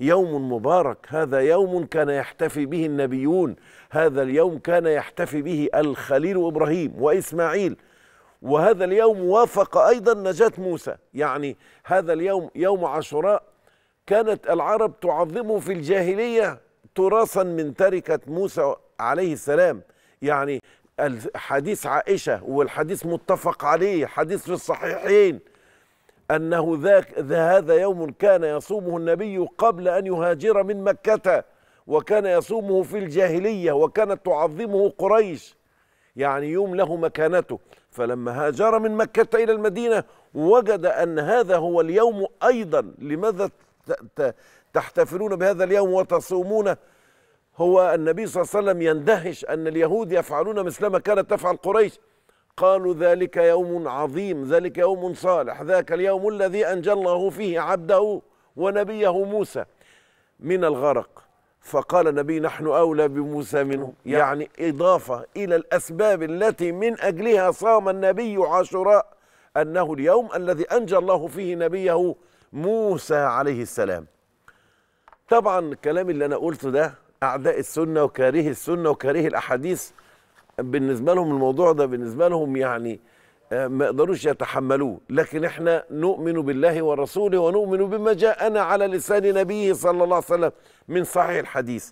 يوم مبارك هذا يوم كان يحتفي به النبيون هذا اليوم كان يحتفي به الخليل إبراهيم وإسماعيل وهذا اليوم وافق أيضا نجاة موسى. يعني هذا اليوم يوم عاشوراء كانت العرب تعظمه في الجاهلية تراثا من تركة موسى عليه السلام. يعني حديث عائشة والحديث متفق عليه حديث في الصحيحين. أنه ذاك هذا يوم كان يصومه النبي قبل أن يهاجر من مكة وكان يصومه في الجاهلية وكانت تعظمه قريش. يعني يوم له مكانته. فلما هاجر من مكة إلى المدينة وجد أن هذا هو اليوم أيضا. لماذا تحتفلون بهذا اليوم وتصومونه هو النبي صلى الله عليه وسلم يندهش أن اليهود يفعلون مثلما كانت تفعل قريش. قالوا ذلك يوم عظيم ذلك يوم صالح ذاك اليوم الذي أنجى الله فيه عبده ونبيه موسى من الغرق. فقال النبي نحن أولى بموسى منه. يعني إضافة إلى الأسباب التي من أجلها صام النبي عاشوراء أنه اليوم الذي أنجى الله فيه نبيه موسى عليه السلام. طبعا الكلام اللي أنا قلته ده أعداء السنة وكاره السنة وكاره الأحاديث بالنسبة لهم الموضوع ده بالنسبة لهم يعني ما يقدروش يتحملوه. لكن إحنا نؤمن بالله ورسوله ونؤمن بما جاءنا على لسان نبيه صلى الله عليه وسلم من صحيح الحديث.